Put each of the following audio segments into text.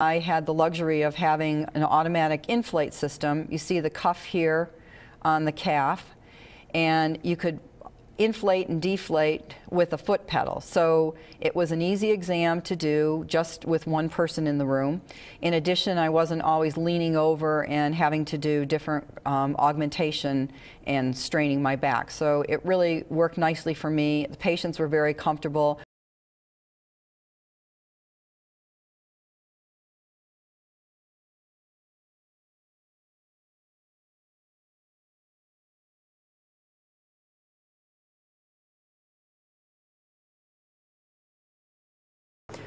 I had the luxury of having an automatic inflate system. You see the cuff here on the calf, and you could inflate and deflate with a foot pedal. So it was an easy exam to do just with one person in the room. In addition, I wasn't always leaning over and having to do different um, augmentation and straining my back. So it really worked nicely for me. The patients were very comfortable.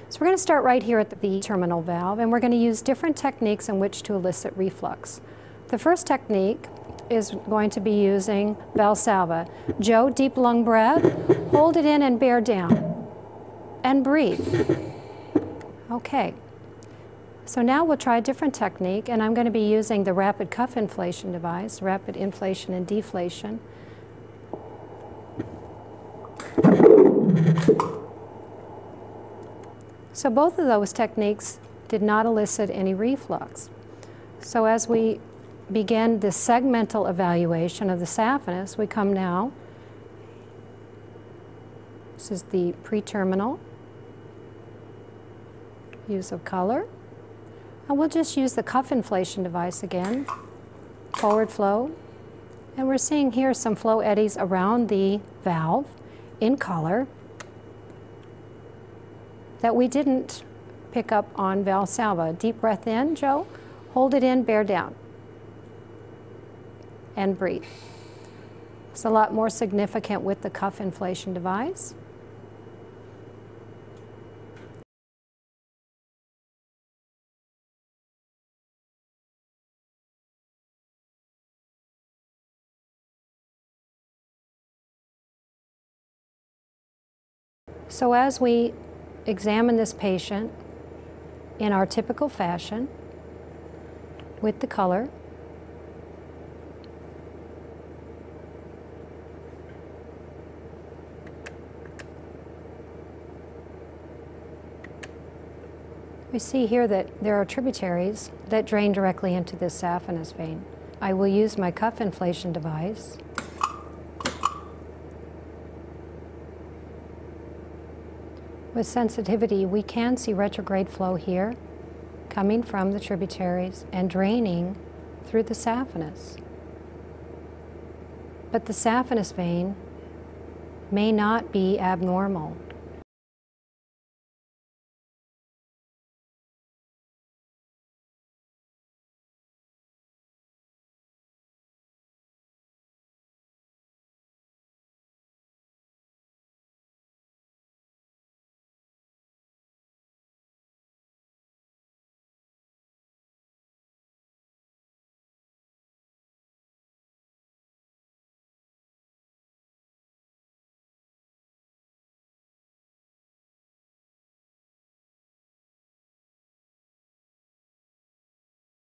So we're going to start right here at the terminal valve and we're going to use different techniques in which to elicit reflux. The first technique is going to be using Valsalva. Joe, deep lung breath, hold it in and bear down and breathe. Okay. So now we'll try a different technique and I'm going to be using the rapid cuff inflation device, rapid inflation and deflation. So both of those techniques did not elicit any reflux. So as we begin the segmental evaluation of the saphenous, we come now, this is the pre-terminal use of color. And we'll just use the cuff inflation device again, forward flow. And we're seeing here some flow eddies around the valve in color that we didn't pick up on Valsalva. Deep breath in, Joe. Hold it in, bear down. And breathe. It's a lot more significant with the cuff inflation device. So as we examine this patient in our typical fashion with the color. We see here that there are tributaries that drain directly into this saphenous vein. I will use my cuff inflation device With sensitivity, we can see retrograde flow here coming from the tributaries and draining through the saphenous. But the saphenous vein may not be abnormal.